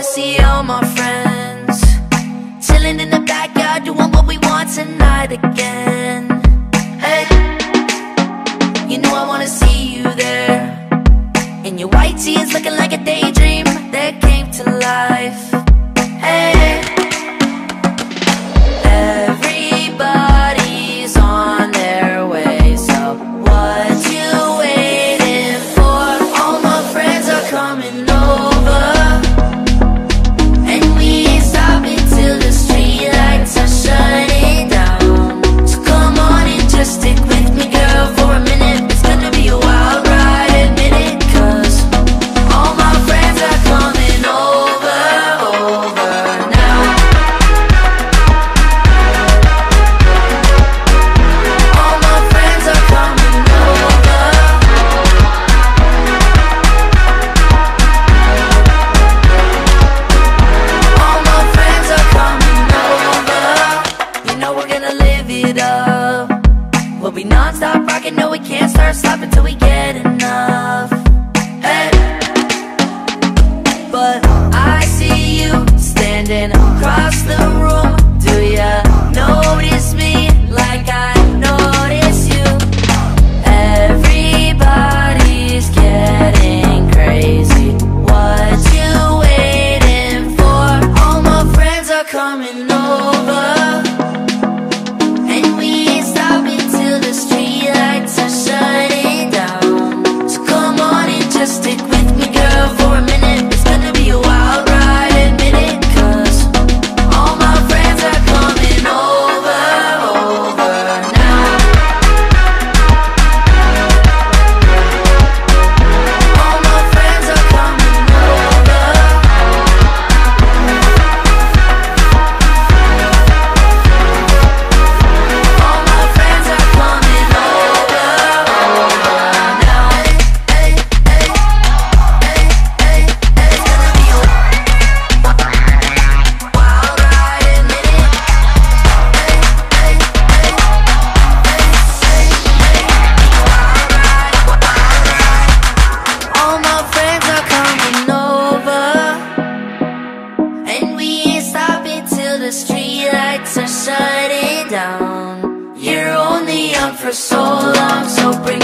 wanna see all my friends. Chilling in the backyard doing what we want tonight again. Hey, you know I wanna see you there. And your white tee is looking like a daydream that came to life. Hey Everybody's on their way. So what you waiting for? All my friends are coming over. It up. We'll be non-stop rocking, no we can't start stopping till we get enough. Hey. But I see you standing across the room. And we ain't stopping till the streetlights are shutting down. You're only young for so long, so bring